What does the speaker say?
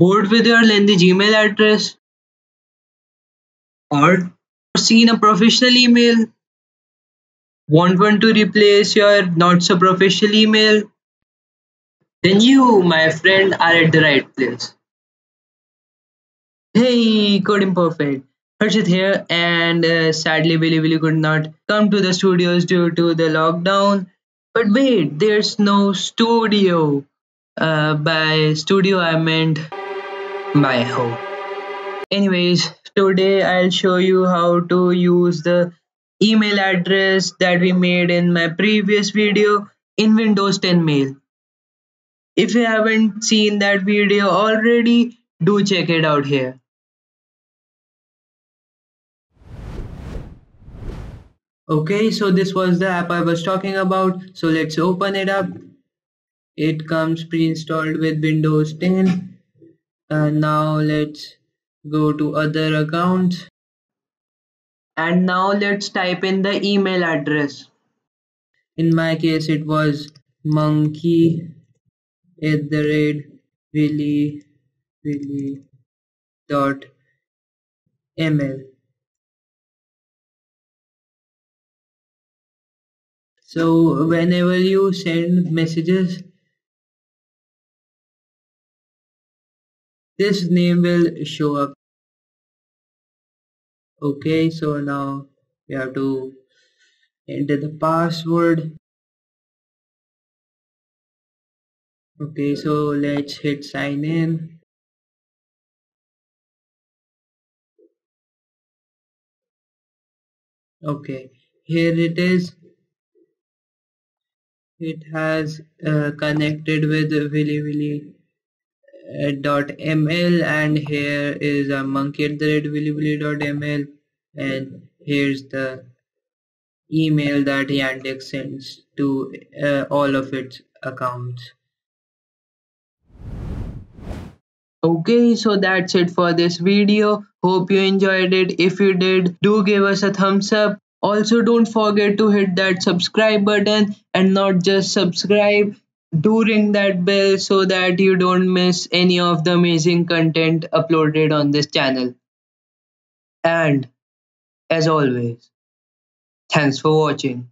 Bored with your lengthy Gmail address? Or seen a professional email? Want one to replace your not so professional email? Then you, my friend, are at the right place. Hey, Code Imperfect. Harshit here, and uh, sadly, Billy Billy could not come to the studios due to the lockdown. But wait, there's no studio. Uh, by studio, I meant my home. Anyways, today I'll show you how to use the email address that we made in my previous video in Windows 10 Mail. If you haven't seen that video already, do check it out here. Okay, so this was the app I was talking about. So let's open it up. It comes pre-installed with Windows 10 and now let's go to other accounts and now let's type in the email address. In my case it was monkey at the rate really really dot ml so whenever you send messages this name will show up. Okay so now we have to enter the password. Okay so let's hit sign in. Okay here it is. It has uh, connected with Willy Willy dot ml and here is a monkey at the dot ml and here's the email that Yandex sends to uh, all of its accounts. Okay, so that's it for this video. Hope you enjoyed it. If you did, do give us a thumbs up. Also, don't forget to hit that subscribe button and not just subscribe do ring that bell so that you don't miss any of the amazing content uploaded on this channel. And as always, thanks for watching.